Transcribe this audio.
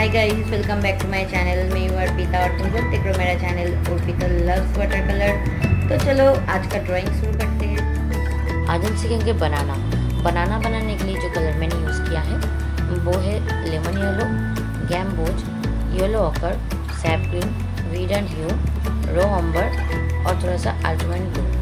Hi guys welcome back to my channel मैं हूँ अर्पिता और तुम लोग देख रहे हो मेरा channel Arpita loves water colour तो चलो, आज का ड्राइंग शुरू करते हैं। आज हम सीखेंगे बनाना बनाना बनाने के लिए जो कलर मैंने यूज़ किया है, वो है lemon yellow game yellow ochre sap green weed and hue raw umber और थोड़ा सा अल्टमेंट ब्लू